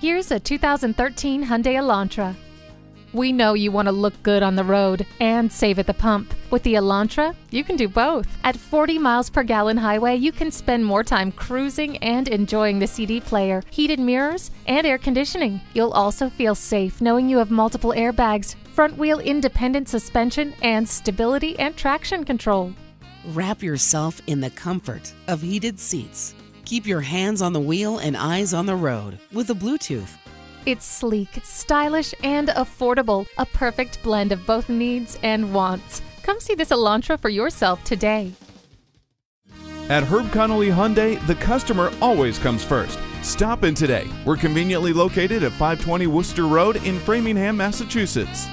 Here's a 2013 Hyundai Elantra. We know you want to look good on the road and save at the pump. With the Elantra, you can do both. At 40 miles per gallon highway, you can spend more time cruising and enjoying the CD player, heated mirrors, and air conditioning. You'll also feel safe knowing you have multiple airbags, front wheel independent suspension, and stability and traction control. Wrap yourself in the comfort of heated seats. Keep your hands on the wheel and eyes on the road with a Bluetooth. It's sleek, stylish, and affordable, a perfect blend of both needs and wants. Come see this Elantra for yourself today. At Herb Connolly Hyundai, the customer always comes first. Stop in today. We're conveniently located at 520 Worcester Road in Framingham, Massachusetts.